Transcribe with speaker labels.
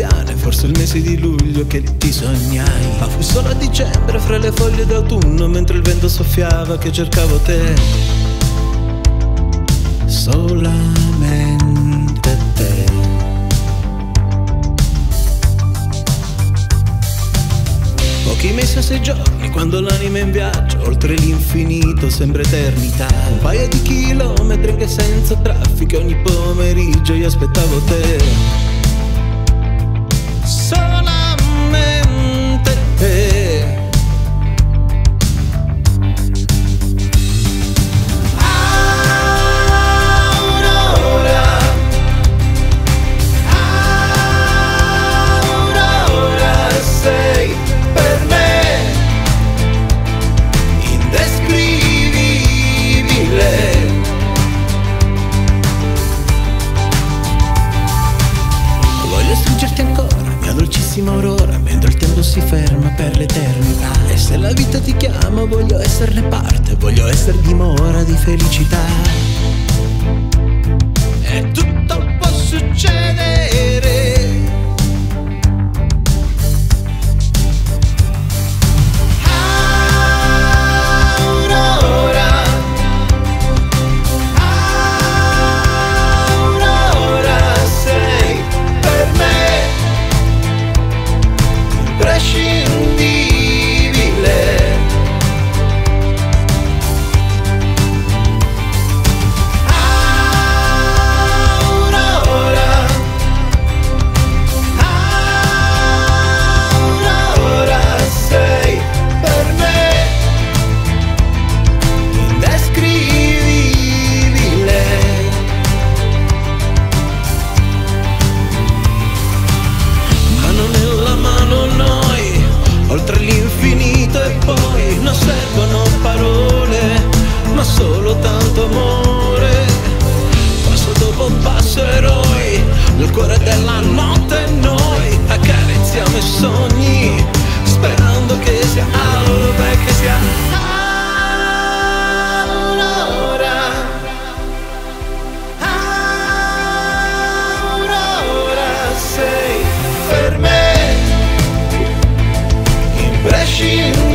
Speaker 1: veneziane, forse il mese di luglio che ti sognai. Ma fu solo a dicembre fra le foglie d'autunno, mentre il vento soffiava che cercavo te. Solamente te. Pochi mesi o sei giorni, quando l'anima è in viaggio, oltre l'infinito sembra eternità. Un paio di chilometri anche senza traffico, ogni pomeriggio io aspettavo te. Dolcissima aurora, mentre il tempo si ferma per l'eternità. E se la vita ti chiama, voglio esserne parte, voglio essere dimora di felicità. nuovo passerò nel cuore della notte noi accarezziamo i sogni sperando che sia alba e che sia aurora aurora sei per me imprescindibile.